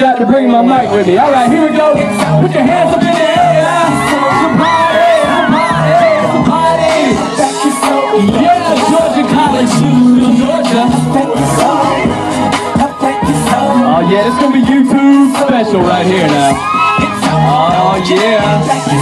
got to bring my mic with me. All right, here we go. Put your hands up in the air. It's a party, it's a party, it's a party. Yeah, Georgia College, Georgia. Thank you so much. Oh yeah, it's gonna be YouTube special right here now. Oh yeah.